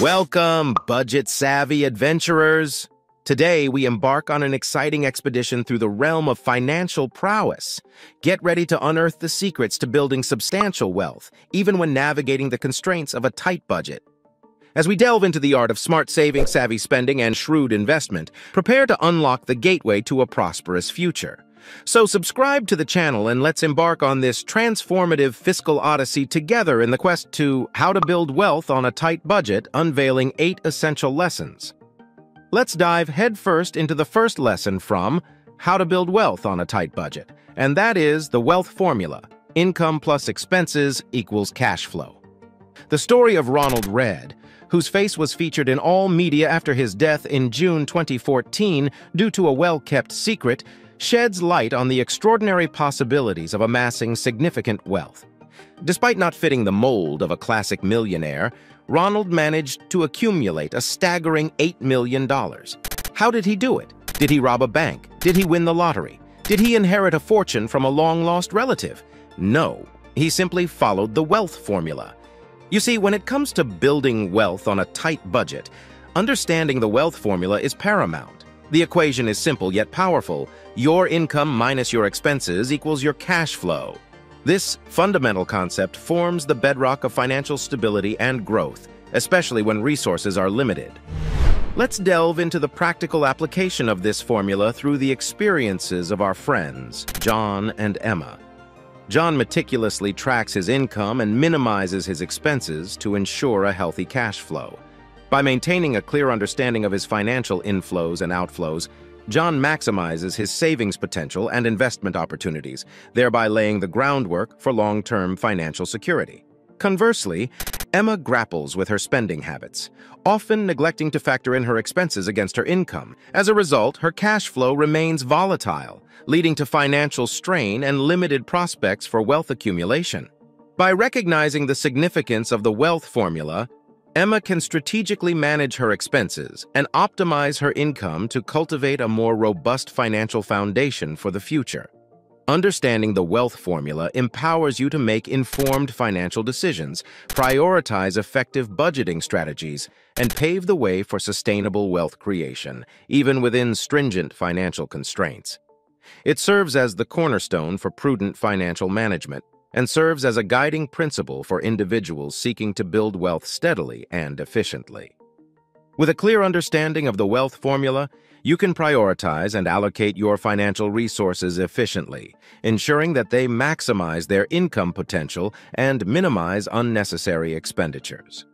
Welcome, budget-savvy adventurers! Today, we embark on an exciting expedition through the realm of financial prowess. Get ready to unearth the secrets to building substantial wealth, even when navigating the constraints of a tight budget. As we delve into the art of smart saving, savvy spending, and shrewd investment, prepare to unlock the gateway to a prosperous future. So subscribe to the channel and let's embark on this transformative fiscal odyssey together in the quest to how to build wealth on a tight budget, unveiling eight essential lessons. Let's dive headfirst into the first lesson from How to Build Wealth on a Tight Budget, and that is the wealth formula, income plus expenses equals cash flow. The story of Ronald Read, whose face was featured in all media after his death in June 2014 due to a well-kept secret, sheds light on the extraordinary possibilities of amassing significant wealth. Despite not fitting the mold of a classic millionaire, Ronald managed to accumulate a staggering $8 million. How did he do it? Did he rob a bank? Did he win the lottery? Did he inherit a fortune from a long-lost relative? No, he simply followed the wealth formula. You see, when it comes to building wealth on a tight budget, understanding the wealth formula is paramount. The equation is simple yet powerful. Your income minus your expenses equals your cash flow. This fundamental concept forms the bedrock of financial stability and growth, especially when resources are limited. Let's delve into the practical application of this formula through the experiences of our friends, John and Emma. John meticulously tracks his income and minimizes his expenses to ensure a healthy cash flow. By maintaining a clear understanding of his financial inflows and outflows, John maximizes his savings potential and investment opportunities, thereby laying the groundwork for long-term financial security. Conversely, Emma grapples with her spending habits, often neglecting to factor in her expenses against her income. As a result, her cash flow remains volatile, leading to financial strain and limited prospects for wealth accumulation. By recognizing the significance of the wealth formula, Emma can strategically manage her expenses and optimize her income to cultivate a more robust financial foundation for the future. Understanding the wealth formula empowers you to make informed financial decisions, prioritize effective budgeting strategies, and pave the way for sustainable wealth creation, even within stringent financial constraints. It serves as the cornerstone for prudent financial management, and serves as a guiding principle for individuals seeking to build wealth steadily and efficiently. With a clear understanding of the wealth formula, you can prioritize and allocate your financial resources efficiently, ensuring that they maximize their income potential and minimize unnecessary expenditures.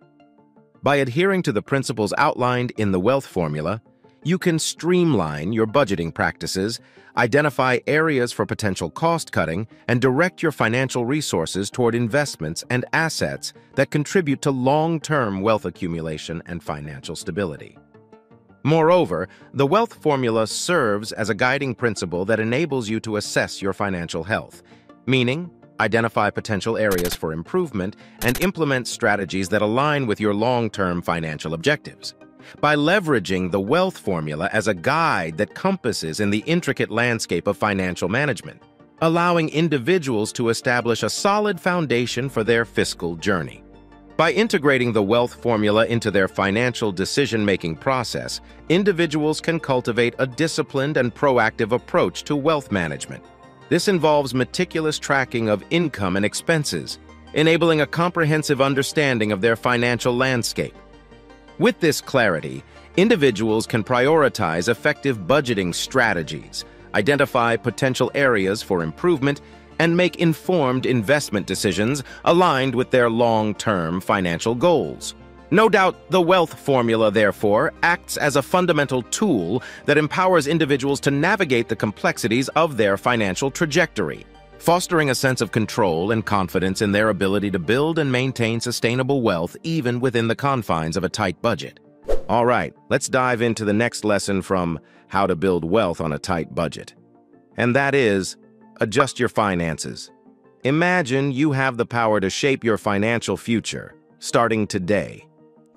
By adhering to the principles outlined in the wealth formula, you can streamline your budgeting practices, identify areas for potential cost-cutting, and direct your financial resources toward investments and assets that contribute to long-term wealth accumulation and financial stability. Moreover, the wealth formula serves as a guiding principle that enables you to assess your financial health, meaning identify potential areas for improvement and implement strategies that align with your long-term financial objectives by leveraging the wealth formula as a guide that compasses in the intricate landscape of financial management, allowing individuals to establish a solid foundation for their fiscal journey. By integrating the wealth formula into their financial decision-making process, individuals can cultivate a disciplined and proactive approach to wealth management. This involves meticulous tracking of income and expenses, enabling a comprehensive understanding of their financial landscape. With this clarity, individuals can prioritize effective budgeting strategies, identify potential areas for improvement, and make informed investment decisions aligned with their long-term financial goals. No doubt, the wealth formula, therefore, acts as a fundamental tool that empowers individuals to navigate the complexities of their financial trajectory, fostering a sense of control and confidence in their ability to build and maintain sustainable wealth even within the confines of a tight budget. All right, let's dive into the next lesson from How to Build Wealth on a Tight Budget. And that is, adjust your finances. Imagine you have the power to shape your financial future, starting today.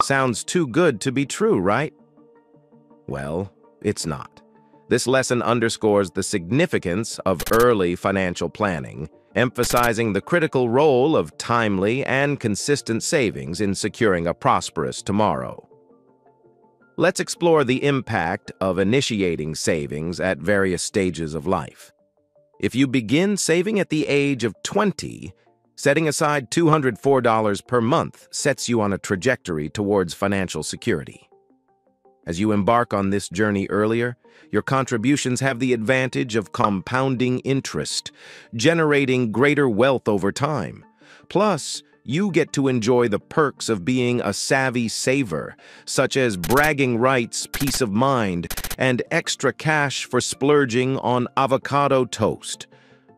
Sounds too good to be true, right? Well, it's not. This lesson underscores the significance of early financial planning, emphasizing the critical role of timely and consistent savings in securing a prosperous tomorrow. Let's explore the impact of initiating savings at various stages of life. If you begin saving at the age of 20, setting aside $204 per month sets you on a trajectory towards financial security. As you embark on this journey earlier, your contributions have the advantage of compounding interest, generating greater wealth over time. Plus, you get to enjoy the perks of being a savvy saver, such as bragging rights, peace of mind, and extra cash for splurging on avocado toast.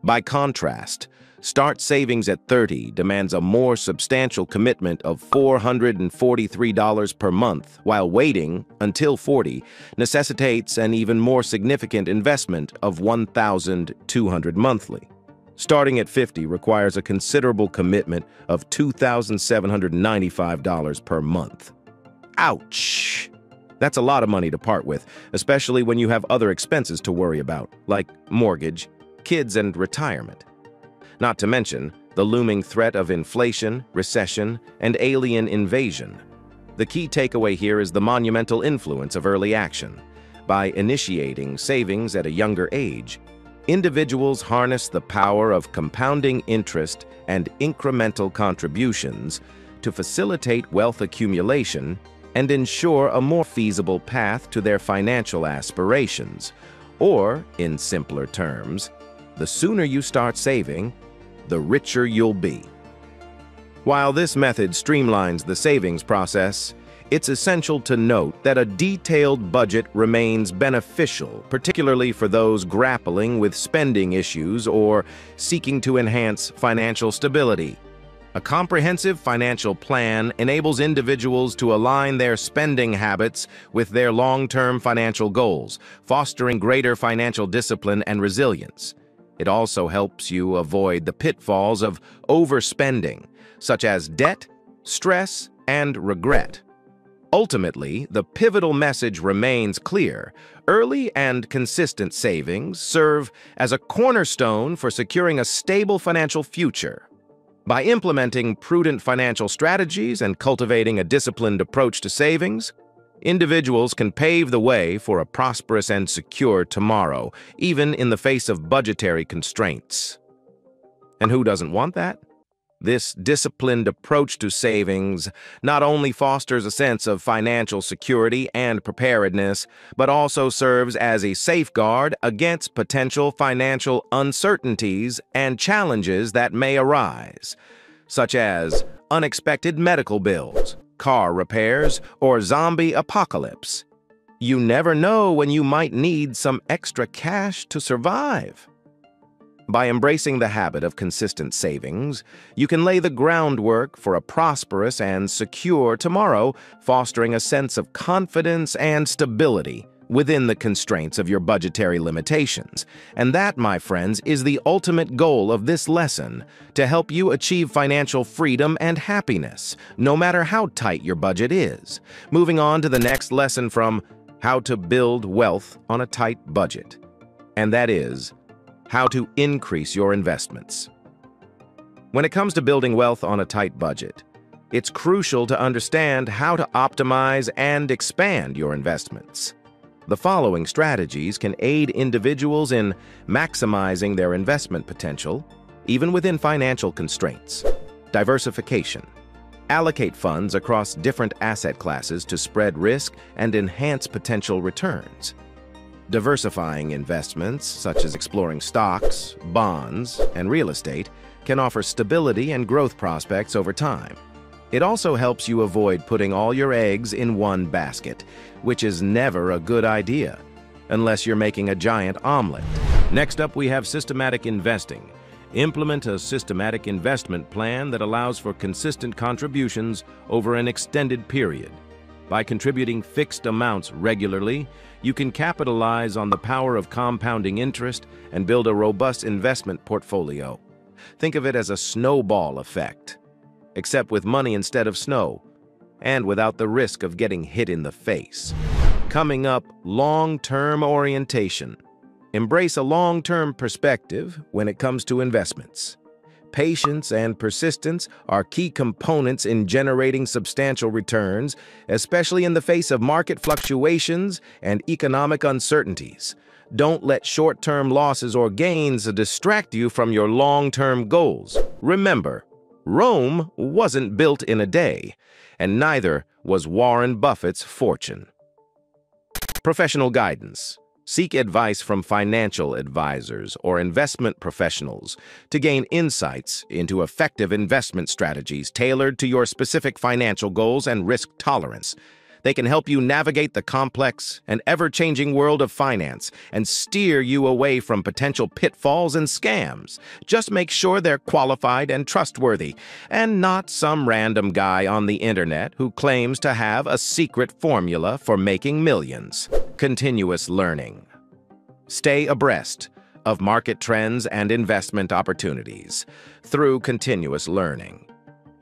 By contrast, Start Savings at 30 demands a more substantial commitment of $443 per month, while waiting until 40 necessitates an even more significant investment of 1,200 monthly. Starting at 50 requires a considerable commitment of $2,795 per month. Ouch! That's a lot of money to part with, especially when you have other expenses to worry about, like mortgage, kids, and retirement not to mention the looming threat of inflation, recession, and alien invasion. The key takeaway here is the monumental influence of early action. By initiating savings at a younger age, individuals harness the power of compounding interest and incremental contributions to facilitate wealth accumulation and ensure a more feasible path to their financial aspirations. Or, in simpler terms, the sooner you start saving, the richer you'll be. While this method streamlines the savings process, it's essential to note that a detailed budget remains beneficial, particularly for those grappling with spending issues or seeking to enhance financial stability. A comprehensive financial plan enables individuals to align their spending habits with their long-term financial goals, fostering greater financial discipline and resilience. It also helps you avoid the pitfalls of overspending, such as debt, stress, and regret. Ultimately, the pivotal message remains clear. Early and consistent savings serve as a cornerstone for securing a stable financial future. By implementing prudent financial strategies and cultivating a disciplined approach to savings, Individuals can pave the way for a prosperous and secure tomorrow, even in the face of budgetary constraints. And who doesn't want that? This disciplined approach to savings not only fosters a sense of financial security and preparedness, but also serves as a safeguard against potential financial uncertainties and challenges that may arise, such as unexpected medical bills, car repairs, or zombie apocalypse. You never know when you might need some extra cash to survive. By embracing the habit of consistent savings, you can lay the groundwork for a prosperous and secure tomorrow, fostering a sense of confidence and stability within the constraints of your budgetary limitations. And that, my friends, is the ultimate goal of this lesson, to help you achieve financial freedom and happiness, no matter how tight your budget is. Moving on to the next lesson from How to Build Wealth on a Tight Budget. And that is, how to increase your investments. When it comes to building wealth on a tight budget, it's crucial to understand how to optimize and expand your investments. The following strategies can aid individuals in maximizing their investment potential, even within financial constraints. Diversification. Allocate funds across different asset classes to spread risk and enhance potential returns. Diversifying investments, such as exploring stocks, bonds, and real estate, can offer stability and growth prospects over time. It also helps you avoid putting all your eggs in one basket, which is never a good idea, unless you're making a giant omelet. Next up, we have systematic investing. Implement a systematic investment plan that allows for consistent contributions over an extended period. By contributing fixed amounts regularly, you can capitalize on the power of compounding interest and build a robust investment portfolio. Think of it as a snowball effect except with money instead of snow, and without the risk of getting hit in the face. Coming up, long-term orientation. Embrace a long-term perspective when it comes to investments. patience, and persistence are key components in generating substantial returns, especially in the face of market fluctuations and economic uncertainties. Don't let short-term losses or gains distract you from your long-term goals. Remember, Rome wasn't built in a day, and neither was Warren Buffett's fortune. Professional guidance. Seek advice from financial advisors or investment professionals to gain insights into effective investment strategies tailored to your specific financial goals and risk tolerance. They can help you navigate the complex and ever-changing world of finance and steer you away from potential pitfalls and scams. Just make sure they're qualified and trustworthy, and not some random guy on the internet who claims to have a secret formula for making millions. Continuous learning. Stay abreast of market trends and investment opportunities through continuous learning.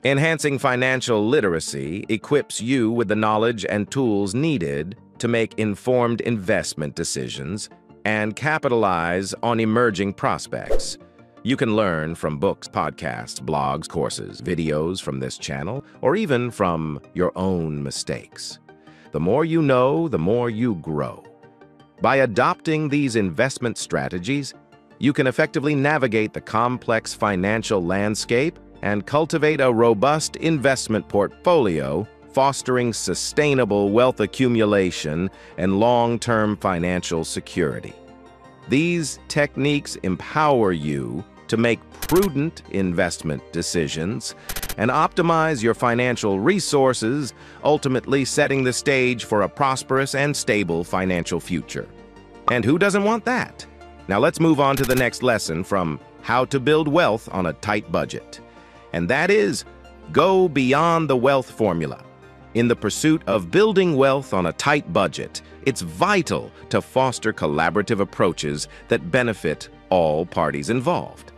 Enhancing financial literacy equips you with the knowledge and tools needed to make informed investment decisions and capitalize on emerging prospects. You can learn from books, podcasts, blogs, courses, videos from this channel, or even from your own mistakes. The more you know, the more you grow. By adopting these investment strategies, you can effectively navigate the complex financial landscape and cultivate a robust investment portfolio fostering sustainable wealth accumulation and long-term financial security. These techniques empower you to make prudent investment decisions and optimize your financial resources, ultimately setting the stage for a prosperous and stable financial future. And who doesn't want that? Now let's move on to the next lesson from How to Build Wealth on a Tight Budget and that is go beyond the wealth formula. In the pursuit of building wealth on a tight budget, it's vital to foster collaborative approaches that benefit all parties involved.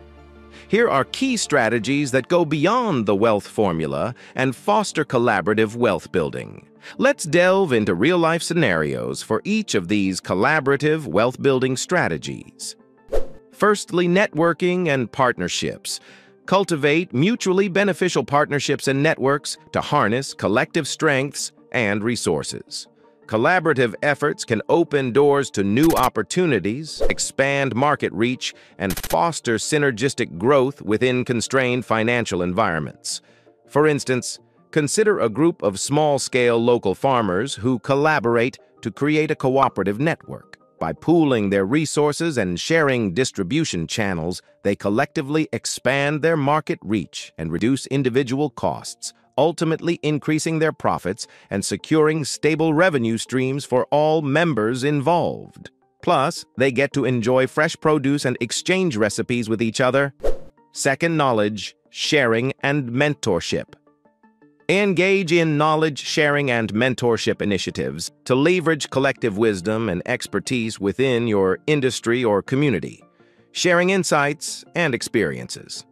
Here are key strategies that go beyond the wealth formula and foster collaborative wealth building. Let's delve into real-life scenarios for each of these collaborative wealth-building strategies. Firstly, networking and partnerships. Cultivate mutually beneficial partnerships and networks to harness collective strengths and resources. Collaborative efforts can open doors to new opportunities, expand market reach, and foster synergistic growth within constrained financial environments. For instance, consider a group of small-scale local farmers who collaborate to create a cooperative network. By pooling their resources and sharing distribution channels, they collectively expand their market reach and reduce individual costs, ultimately increasing their profits and securing stable revenue streams for all members involved. Plus, they get to enjoy fresh produce and exchange recipes with each other. Second, knowledge, sharing, and mentorship. Engage in knowledge sharing and mentorship initiatives to leverage collective wisdom and expertise within your industry or community, sharing insights and experiences.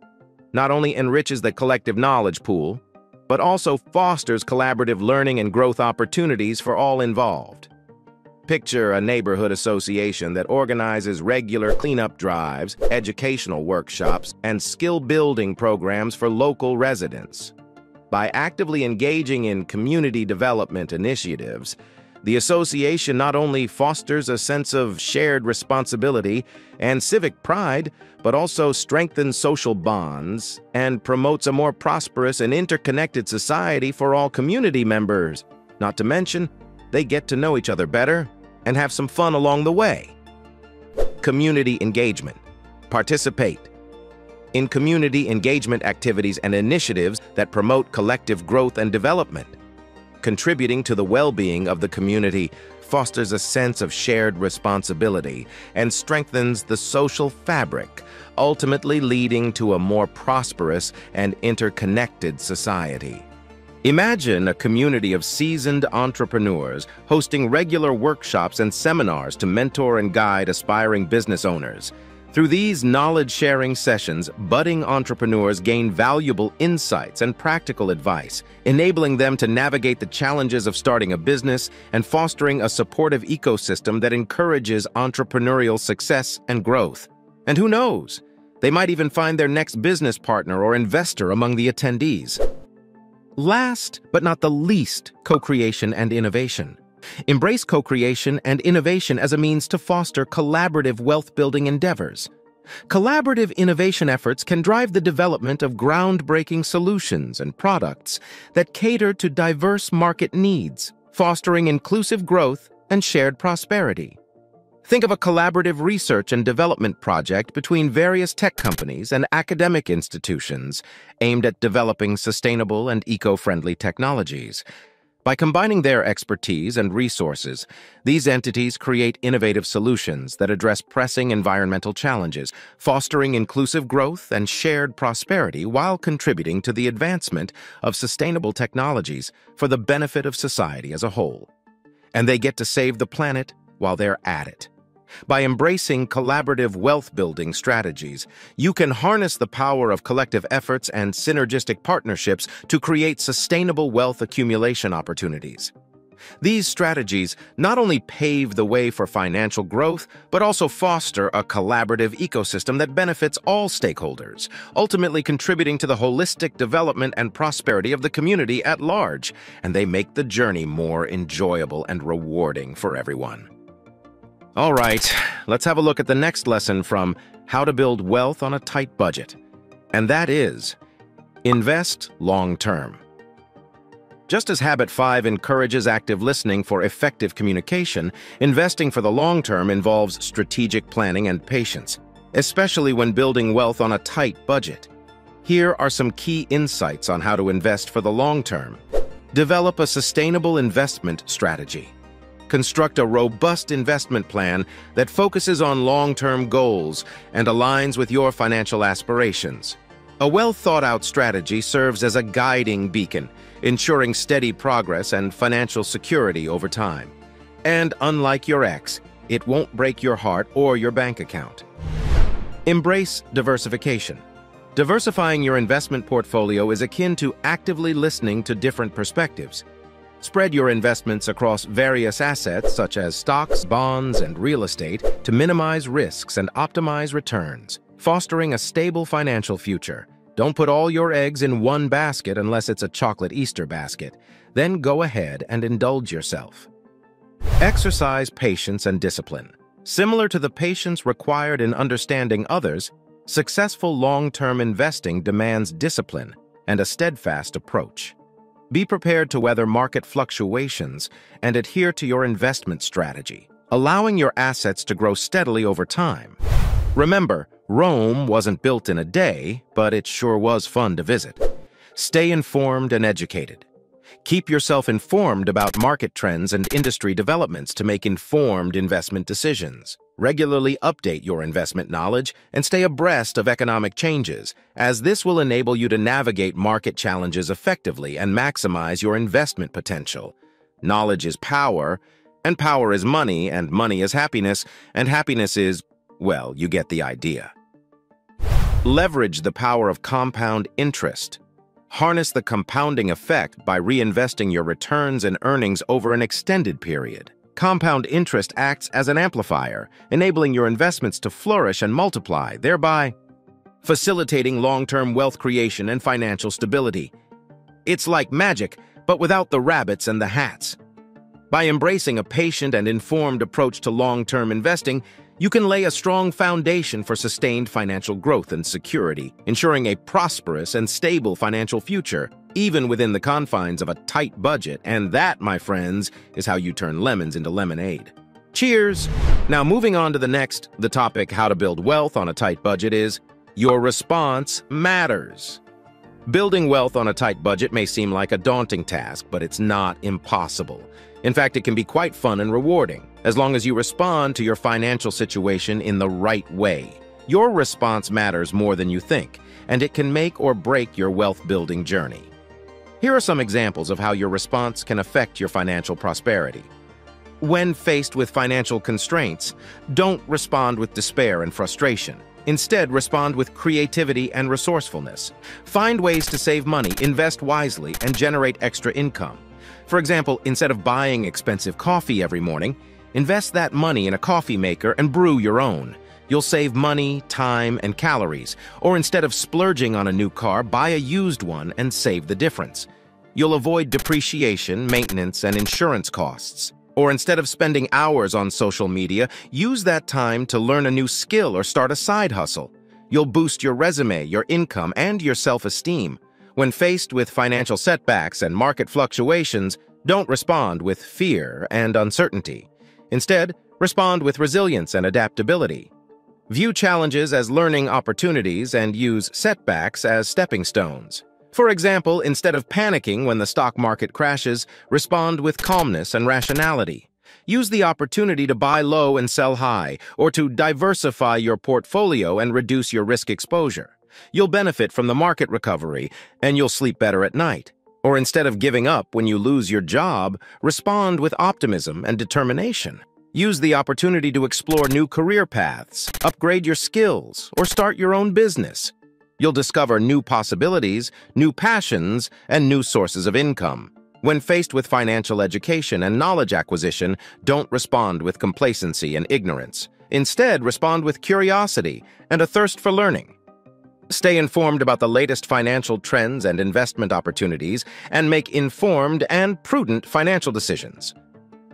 Not only enriches the collective knowledge pool, but also fosters collaborative learning and growth opportunities for all involved. Picture a neighborhood association that organizes regular cleanup drives, educational workshops, and skill-building programs for local residents. By actively engaging in community development initiatives, the association not only fosters a sense of shared responsibility and civic pride, but also strengthens social bonds and promotes a more prosperous and interconnected society for all community members. Not to mention, they get to know each other better and have some fun along the way. Community engagement. Participate in community engagement activities and initiatives that promote collective growth and development. Contributing to the well-being of the community fosters a sense of shared responsibility and strengthens the social fabric, ultimately leading to a more prosperous and interconnected society. Imagine a community of seasoned entrepreneurs hosting regular workshops and seminars to mentor and guide aspiring business owners. Through these knowledge-sharing sessions, budding entrepreneurs gain valuable insights and practical advice, enabling them to navigate the challenges of starting a business and fostering a supportive ecosystem that encourages entrepreneurial success and growth. And who knows, They might even find their next business partner or investor among the attendees. Last, but not the least, co-creation and innovation. Embrace co-creation and innovation as a means to foster collaborative wealth-building endeavors. Collaborative innovation efforts can drive the development of groundbreaking solutions and products that cater to diverse market needs, fostering inclusive growth and shared prosperity. Think of a collaborative research and development project between various tech companies and academic institutions aimed at developing sustainable and eco-friendly technologies. By combining their expertise and resources, these entities create innovative solutions that address pressing environmental challenges, fostering inclusive growth and shared prosperity while contributing to the advancement of sustainable technologies for the benefit of society as a whole. And they get to save the planet while they're at it. By embracing collaborative wealth-building strategies, you can harness the power of collective efforts and synergistic partnerships to create sustainable wealth accumulation opportunities. These strategies not only pave the way for financial growth, but also foster a collaborative ecosystem that benefits all stakeholders, ultimately contributing to the holistic development and prosperity of the community at large, and they make the journey more enjoyable and rewarding for everyone. All right, let's have a look at the next lesson from How to Build Wealth on a Tight Budget. And that is, invest long-term. Just as Habit 5 encourages active listening for effective communication, investing for the long term involves strategic planning and patience, especially when building wealth on a tight budget. Here are some key insights on how to invest for the long term. Develop a sustainable investment strategy. Construct a robust investment plan that focuses on long-term goals and aligns with your financial aspirations. A well-thought-out strategy serves as a guiding beacon, ensuring steady progress and financial security over time. And unlike your ex, it won't break your heart or your bank account. Embrace diversification. Diversifying your investment portfolio is akin to actively listening to different perspectives. Spread your investments across various assets such as stocks, bonds, and real estate to minimize risks and optimize returns, fostering a stable financial future. Don't put all your eggs in one basket unless it's a chocolate Easter basket. Then go ahead and indulge yourself. Exercise patience and discipline. Similar to the patience required in understanding others, successful long-term investing demands discipline and a steadfast approach. Be prepared to weather market fluctuations and adhere to your investment strategy, allowing your assets to grow steadily over time. Remember, Rome wasn't built in a day, but it sure was fun to visit. Stay informed and educated. Keep yourself informed about market trends and industry developments to make informed investment decisions. Regularly update your investment knowledge and stay abreast of economic changes, as this will enable you to navigate market challenges effectively and maximize your investment potential. Knowledge is power, and power is money, and money is happiness, and happiness is, well, you get the idea. Leverage the power of compound interest. Harness the compounding effect by reinvesting your returns and earnings over an extended period. Compound interest acts as an amplifier, enabling your investments to flourish and multiply, thereby facilitating long-term wealth creation and financial stability. It's like magic, but without the rabbits and the hats. By embracing a patient and informed approach to long-term investing, you can lay a strong foundation for sustained financial growth and security, ensuring a prosperous and stable financial future even within the confines of a tight budget, and that, my friends, is how you turn lemons into lemonade. Cheers! Now moving on to the next, the topic how to build wealth on a tight budget is your response matters. Building wealth on a tight budget may seem like a daunting task, but it's not impossible. In fact, it can be quite fun and rewarding, as long as you respond to your financial situation in the right way. Your response matters more than you think, and it can make or break your wealth-building journey. Here are some examples of how your response can affect your financial prosperity. When faced with financial constraints, don't respond with despair and frustration. Instead, respond with creativity and resourcefulness. Find ways to save money, invest wisely, and generate extra income. For example, instead of buying expensive coffee every morning, invest that money in a coffee maker and brew your own. You'll save money, time, and calories, or instead of splurging on a new car, buy a used one and save the difference. You'll avoid depreciation, maintenance, and insurance costs. Or instead of spending hours on social media, use that time to learn a new skill or start a side hustle. You'll boost your resume, your income, and your self-esteem. When faced with financial setbacks and market fluctuations, don't respond with fear and uncertainty. Instead, respond with resilience and adaptability. View challenges as learning opportunities and use setbacks as stepping stones. For example, instead of panicking when the stock market crashes, respond with calmness and rationality. Use the opportunity to buy low and sell high, or to diversify your portfolio and reduce your risk exposure. You'll benefit from the market recovery, and you'll sleep better at night. Or instead of giving up when you lose your job, respond with optimism and determination. Use the opportunity to explore new career paths, upgrade your skills, or start your own business. You'll discover new possibilities, new passions, and new sources of income. When faced with financial education and knowledge acquisition, don't respond with complacency and ignorance. Instead, respond with curiosity and a thirst for learning. Stay informed about the latest financial trends and investment opportunities, and make informed and prudent financial decisions.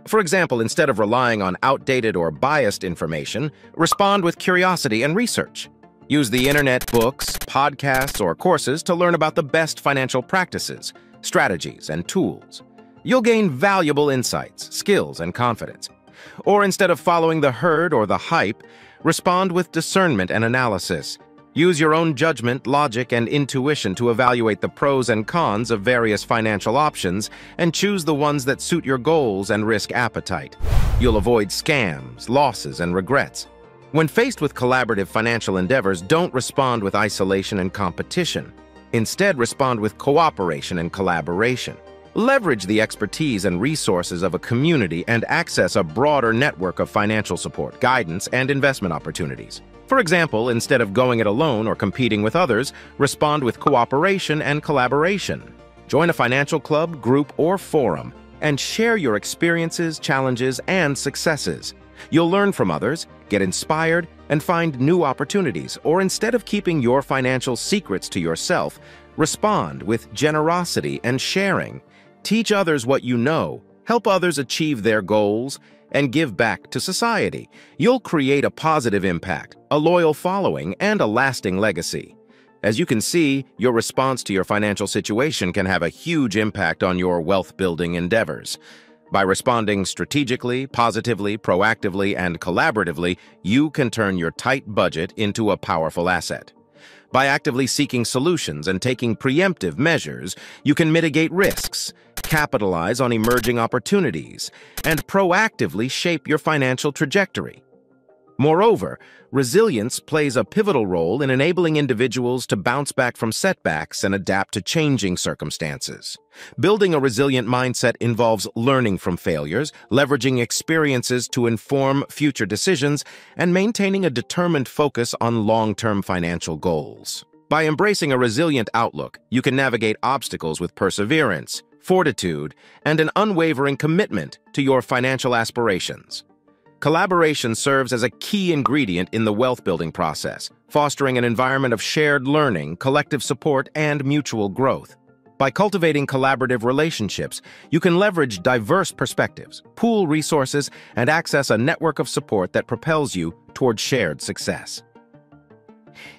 For example, instead of relying on outdated or biased information, respond with curiosity and research. Use the internet, books, podcasts, or courses to learn about the best financial practices, strategies, and tools. You'll gain valuable insights, skills, and confidence. Or instead of following the herd or the hype, respond with discernment and analysis, Use your own judgment, logic, and intuition to evaluate the pros and cons of various financial options and choose the ones that suit your goals and risk appetite. You'll avoid scams, losses, and regrets. When faced with collaborative financial endeavors, don't respond with isolation and competition. Instead, respond with cooperation and collaboration. Leverage the expertise and resources of a community and access a broader network of financial support, guidance, and investment opportunities. For example, instead of going it alone or competing with others, respond with cooperation and collaboration. Join a financial club, group, or forum, and share your experiences, challenges, and successes. You'll learn from others, get inspired, and find new opportunities. Or instead of keeping your financial secrets to yourself, respond with generosity and sharing. Teach others what you know, help others achieve their goals, and give back to society. You'll create a positive impact, a loyal following, and a lasting legacy. As you can see, your response to your financial situation can have a huge impact on your wealth-building endeavors. By responding strategically, positively, proactively, and collaboratively, you can turn your tight budget into a powerful asset. By actively seeking solutions and taking preemptive measures, you can mitigate risks, capitalize on emerging opportunities, and proactively shape your financial trajectory. Moreover, resilience plays a pivotal role in enabling individuals to bounce back from setbacks and adapt to changing circumstances. Building a resilient mindset involves learning from failures, leveraging experiences to inform future decisions, and maintaining a determined focus on long-term financial goals. By embracing a resilient outlook, you can navigate obstacles with perseverance, fortitude, and an unwavering commitment to your financial aspirations. Collaboration serves as a key ingredient in the wealth-building process, fostering an environment of shared learning, collective support, and mutual growth. By cultivating collaborative relationships, you can leverage diverse perspectives, pool resources, and access a network of support that propels you toward shared success.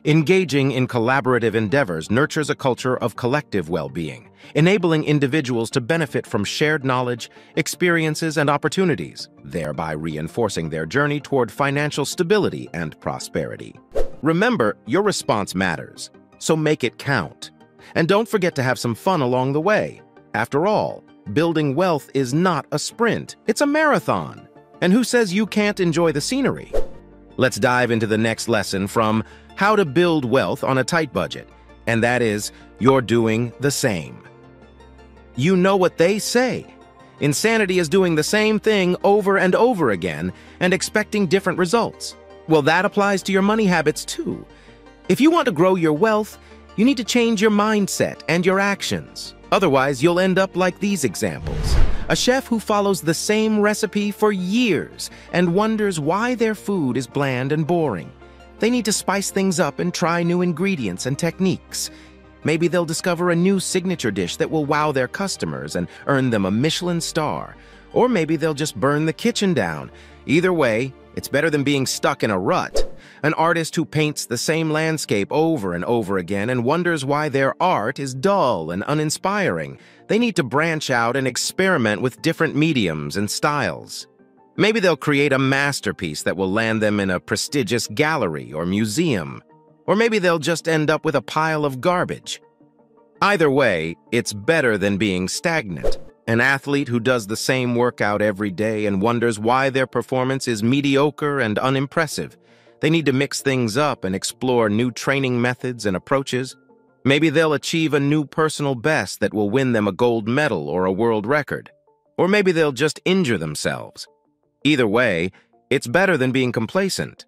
Engaging in collaborative endeavors nurtures a culture of collective well-being, enabling individuals to benefit from shared knowledge, experiences, and opportunities, thereby reinforcing their journey toward financial stability and prosperity. Remember, your response matters, so make it count. And don't forget to have some fun along the way. After all, building wealth is not a sprint, it's a marathon. And who says you can't enjoy the scenery? Let's dive into the next lesson from How to Build Wealth on a Tight Budget, and that is, you're doing the same. You know what they say. Insanity is doing the same thing over and over again and expecting different results. Well, that applies to your money habits too. If you want to grow your wealth, you need to change your mindset and your actions. Otherwise, you'll end up like these examples. A chef who follows the same recipe for years and wonders why their food is bland and boring. They need to spice things up and try new ingredients and techniques. Maybe they'll discover a new signature dish that will wow their customers and earn them a Michelin star. Or maybe they'll just burn the kitchen down. Either way, it's better than being stuck in a rut. An artist who paints the same landscape over and over again and wonders why their art is dull and uninspiring. They need to branch out and experiment with different mediums and styles. Maybe they'll create a masterpiece that will land them in a prestigious gallery or museum. Or maybe they'll just end up with a pile of garbage. Either way, it's better than being stagnant. An athlete who does the same workout every day and wonders why their performance is mediocre and unimpressive. They need to mix things up and explore new training methods and approaches. Maybe they'll achieve a new personal best that will win them a gold medal or a world record. Or maybe they'll just injure themselves. Either way, it's better than being complacent.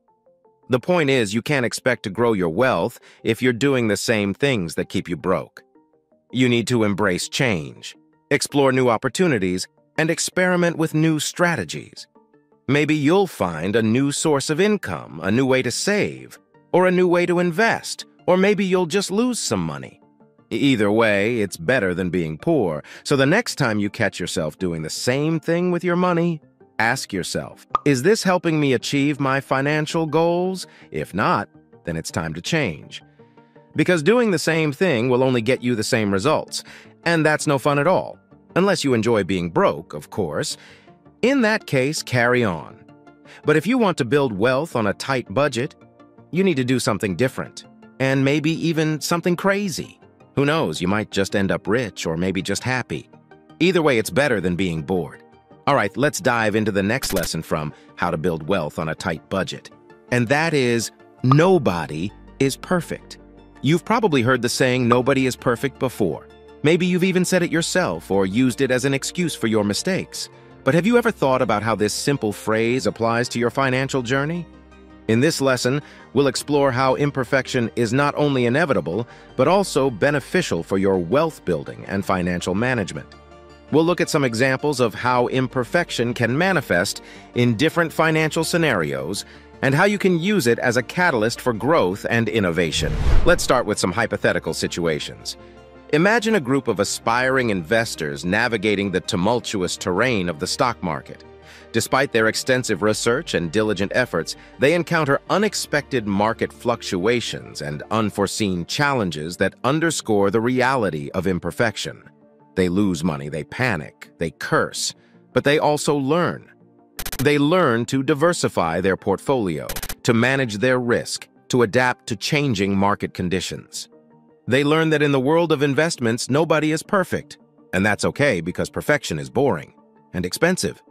The point is, you can't expect to grow your wealth if you're doing the same things that keep you broke. You need to embrace change, explore new opportunities, and experiment with new strategies. Maybe you'll find a new source of income, a new way to save, or a new way to invest, or maybe you'll just lose some money. Either way, it's better than being poor, so the next time you catch yourself doing the same thing with your money, Ask yourself, is this helping me achieve my financial goals? If not, then it's time to change. Because doing the same thing will only get you the same results, and that's no fun at all. Unless you enjoy being broke, of course. In that case, carry on. But if you want to build wealth on a tight budget, you need to do something different, and maybe even something crazy. Who knows, you might just end up rich or maybe just happy. Either way, it's better than being bored. All right, let's dive into the next lesson from How to Build Wealth on a Tight Budget. And that is, nobody is perfect. You've probably heard the saying, nobody is perfect before. Maybe you've even said it yourself or used it as an excuse for your mistakes. But have you ever thought about how this simple phrase applies to your financial journey? In this lesson, we'll explore how imperfection is not only inevitable, but also beneficial for your wealth building and financial management. We'll look at some examples of how imperfection can manifest in different financial scenarios and how you can use it as a catalyst for growth and innovation. Let's start with some hypothetical situations. Imagine a group of aspiring investors navigating the tumultuous terrain of the stock market. Despite their extensive research and diligent efforts, they encounter unexpected market fluctuations and unforeseen challenges that underscore the reality of imperfection. They lose money, they panic, they curse, but they also learn. They learn to diversify their portfolio, to manage their risk, to adapt to changing market conditions. They learn that in the world of investments, nobody is perfect, and that's okay because perfection is boring and expensive.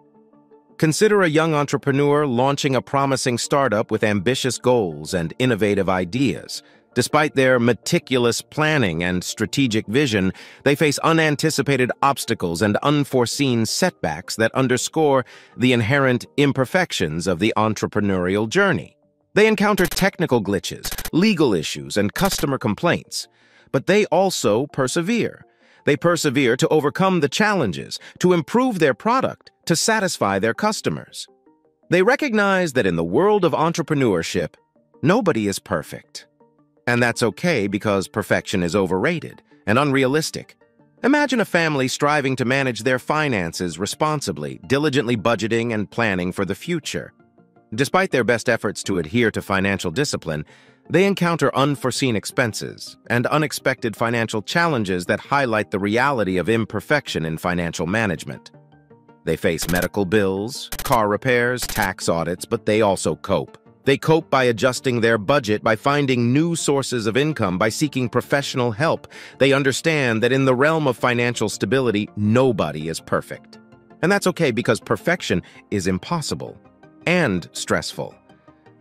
Consider a young entrepreneur launching a promising startup with ambitious goals and innovative ideas. Despite their meticulous planning and strategic vision, they face unanticipated obstacles and unforeseen setbacks that underscore the inherent imperfections of the entrepreneurial journey. They encounter technical glitches, legal issues, and customer complaints. But they also persevere. They persevere to overcome the challenges, to improve their product, to satisfy their customers. They recognize that in the world of entrepreneurship, nobody is perfect. And that's okay because perfection is overrated and unrealistic. Imagine a family striving to manage their finances responsibly, diligently budgeting and planning for the future. Despite their best efforts to adhere to financial discipline, they encounter unforeseen expenses and unexpected financial challenges that highlight the reality of imperfection in financial management. They face medical bills, car repairs, tax audits, but they also cope. They cope by adjusting their budget, by finding new sources of income, by seeking professional help. They understand that in the realm of financial stability, nobody is perfect. And that's okay because perfection is impossible and stressful.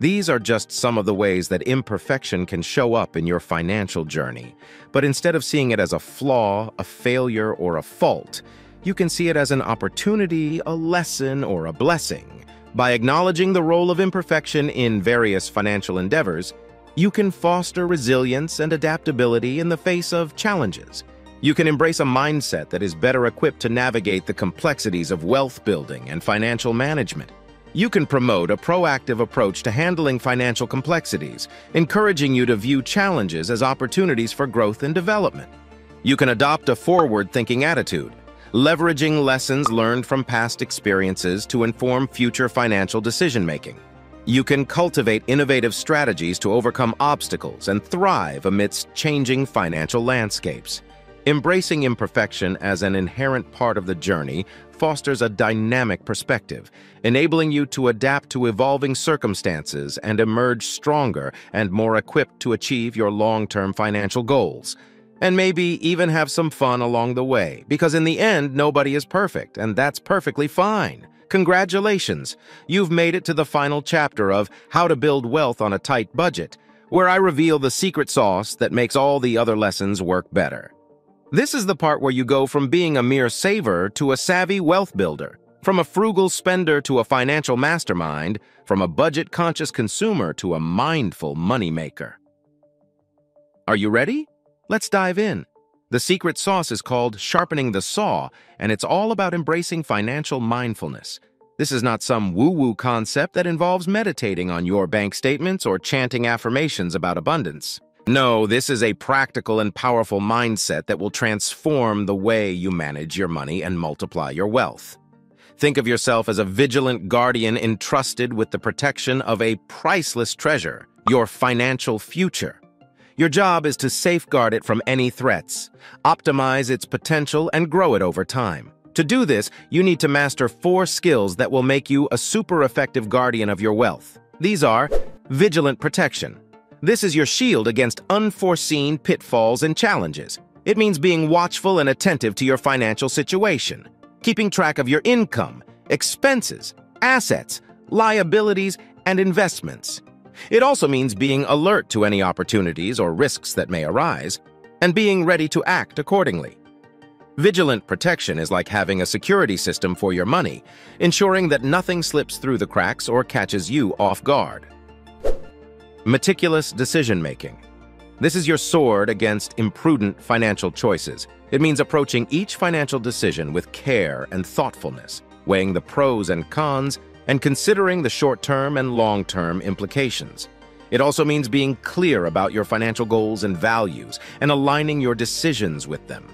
These are just some of the ways that imperfection can show up in your financial journey. But instead of seeing it as a flaw, a failure, or a fault, you can see it as an opportunity, a lesson, or a blessing. By acknowledging the role of imperfection in various financial endeavors, you can foster resilience and adaptability in the face of challenges. You can embrace a mindset that is better equipped to navigate the complexities of wealth building and financial management. You can promote a proactive approach to handling financial complexities, encouraging you to view challenges as opportunities for growth and development. You can adopt a forward-thinking attitude, leveraging lessons learned from past experiences to inform future financial decision-making. You can cultivate innovative strategies to overcome obstacles and thrive amidst changing financial landscapes. Embracing imperfection as an inherent part of the journey fosters a dynamic perspective, enabling you to adapt to evolving circumstances and emerge stronger and more equipped to achieve your long-term financial goals. And maybe even have some fun along the way, because in the end, nobody is perfect, and that's perfectly fine. Congratulations! You've made it to the final chapter of How to Build Wealth on a Tight Budget, where I reveal the secret sauce that makes all the other lessons work better. This is the part where you go from being a mere saver to a savvy wealth builder, from a frugal spender to a financial mastermind, from a budget-conscious consumer to a mindful moneymaker. Are you ready? Let's dive in. The secret sauce is called Sharpening the Saw, and it's all about embracing financial mindfulness. This is not some woo-woo concept that involves meditating on your bank statements or chanting affirmations about abundance. No, this is a practical and powerful mindset that will transform the way you manage your money and multiply your wealth. Think of yourself as a vigilant guardian entrusted with the protection of a priceless treasure, your financial future. Your job is to safeguard it from any threats, optimize its potential, and grow it over time. To do this, you need to master four skills that will make you a super effective guardian of your wealth. These are vigilant protection, this is your shield against unforeseen pitfalls and challenges. It means being watchful and attentive to your financial situation, keeping track of your income, expenses, assets, liabilities, and investments. It also means being alert to any opportunities or risks that may arise, and being ready to act accordingly. Vigilant protection is like having a security system for your money, ensuring that nothing slips through the cracks or catches you off guard. Meticulous decision-making. This is your sword against imprudent financial choices. It means approaching each financial decision with care and thoughtfulness, weighing the pros and cons, and considering the short-term and long-term implications. It also means being clear about your financial goals and values and aligning your decisions with them.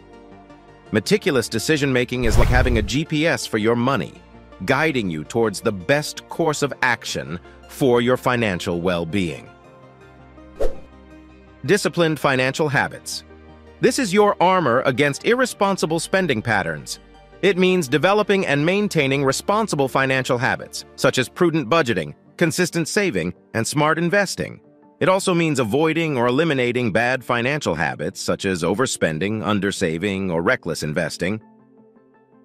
Meticulous decision-making is like having a GPS for your money, guiding you towards the best course of action for your financial well-being. Disciplined financial habits. This is your armor against irresponsible spending patterns. It means developing and maintaining responsible financial habits, such as prudent budgeting, consistent saving, and smart investing. It also means avoiding or eliminating bad financial habits, such as overspending, undersaving, or reckless investing.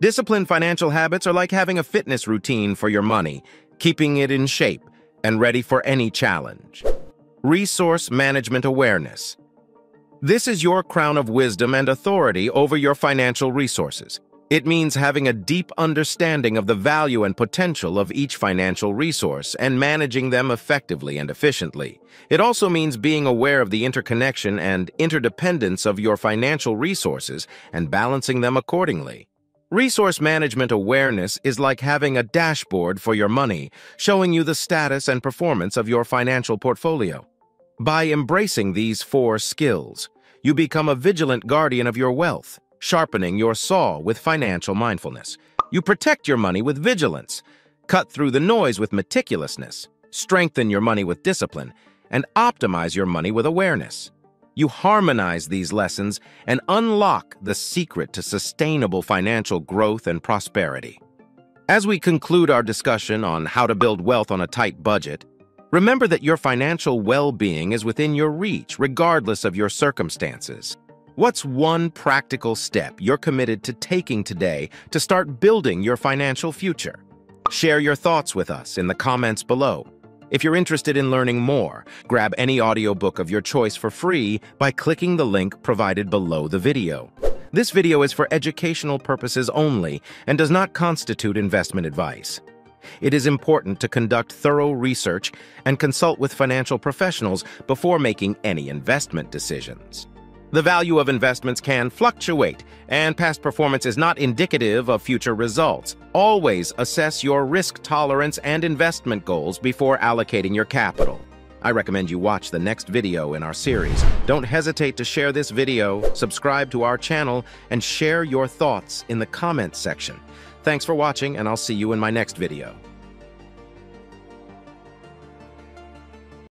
Disciplined financial habits are like having a fitness routine for your money, keeping it in shape and ready for any challenge. Resource Management Awareness. This is your crown of wisdom and authority over your financial resources. It means having a deep understanding of the value and potential of each financial resource and managing them effectively and efficiently. It also means being aware of the interconnection and interdependence of your financial resources and balancing them accordingly. Resource management awareness is like having a dashboard for your money, showing you the status and performance of your financial portfolio. By embracing these four skills, you become a vigilant guardian of your wealth, sharpening your saw with financial mindfulness. You protect your money with vigilance, cut through the noise with meticulousness, strengthen your money with discipline, and optimize your money with awareness. You harmonize these lessons and unlock the secret to sustainable financial growth and prosperity. As we conclude our discussion on how to build wealth on a tight budget, remember that your financial well-being is within your reach regardless of your circumstances. What's one practical step you're committed to taking today to start building your financial future? Share your thoughts with us in the comments below. If you're interested in learning more, grab any audiobook of your choice for free by clicking the link provided below the video. This video is for educational purposes only and does not constitute investment advice. It is important to conduct thorough research and consult with financial professionals before making any investment decisions. The value of investments can fluctuate, And past performance is not indicative of future results. Always assess your risk tolerance and investment goals before allocating your capital. I recommend you watch the next video in our series. Don't hesitate to share this video, subscribe to our channel, and share your thoughts in the comments section. Thanks for watching, and I'll see you in my next video.